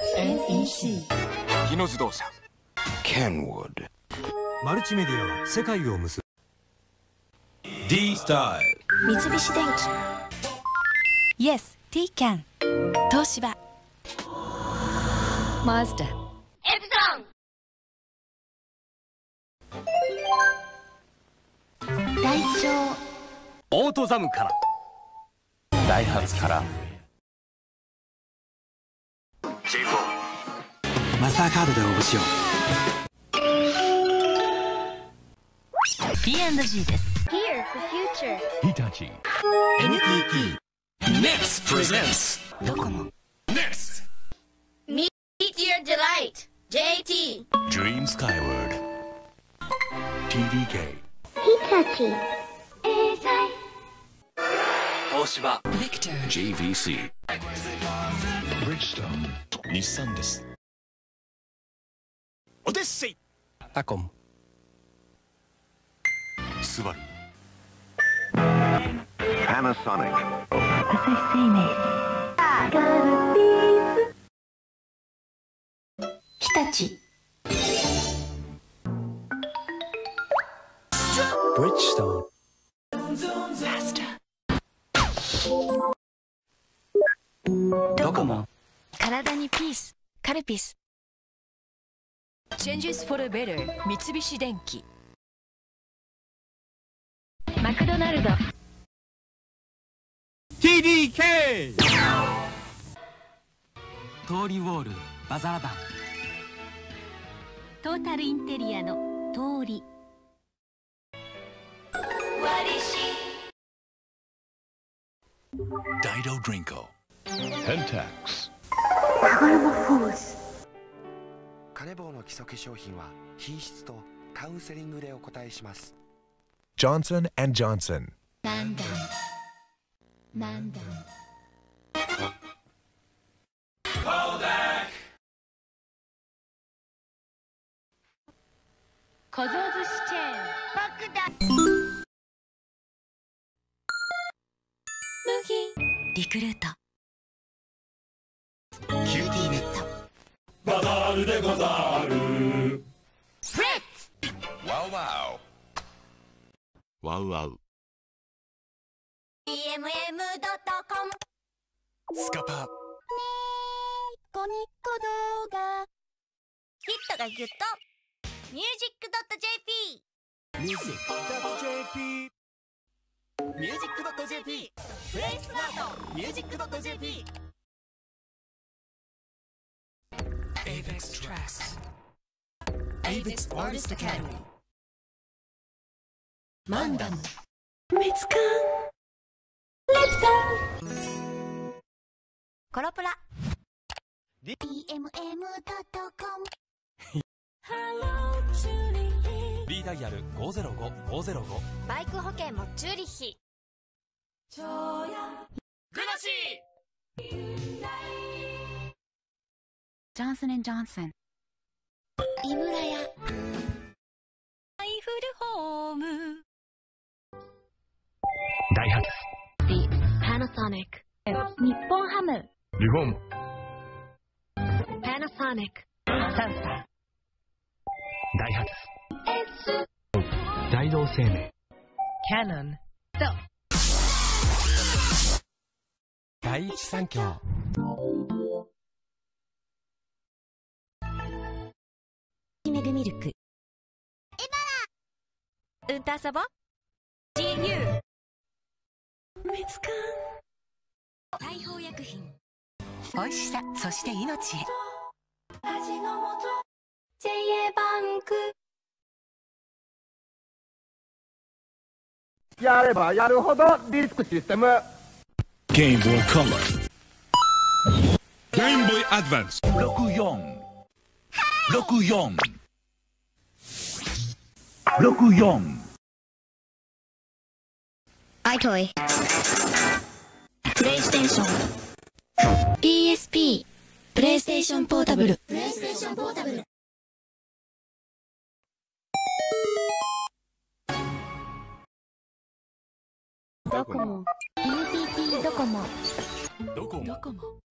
NEC 日野自動車。Kenwood マルチメディアは世界を結ぶ。D Style 三菱電機。Yes, T can 東芝。マズダ大腸オートザムからダイハツからマスターカードで応募しよう P&G です Here for future Hitachi NTT Next presents ドコモ Next Meet your delight JT Dream Skyward TDK ーザイ東芝 Victor JVC Bridgestone 日産です。オデッセイアコム。スバル。Panasonic 朝日生命カルピス日立 Bridgestone ドコモ体にピース。カルピス。Changes for the better. 三菱電機マクドナルド。TDK 通りウォール。バザーダン。トータルインテリアの通り。Dido Drinko. Pentax カネボウの基礎化粧品は品質とカウンセリングでお答えします。Johnson and Johnson. なんだ。なんだ。小僧寿司チェーン爆弾リク。ルートワウワウワウワウ EMM.com スカパコニコ動画。ヒットがギュッと。ミュージック .jp ミュージック .jp ミュージック .jp プレイスマートミュージック .jp AVEX Tracks. AVEX Artist Academy. マンダムミツカンレツカンコロプラ EMM.com リーダイヤル505505バイク保険もチューリッヒジョンソンジョンソン。井村屋。アイフルホーム。ダイハツ The Panasonic 日本ハム。日本。Panasonic ダイハツ大同生命。Canon 第一三共メグミルク。エバラうんと遊ぼ GU ミツカン大砲薬品。美味しさそして命へ。味の素。JA バンク。やればやるほどディスクシステム。Game Boy Color Game Boy Advance 64 64 64アイトイ。プレイステーション。PSP プレイステーションポータブル。プレイステーションポータブル。ドコモ。NTT ドコモ。ドコモ。ドコモ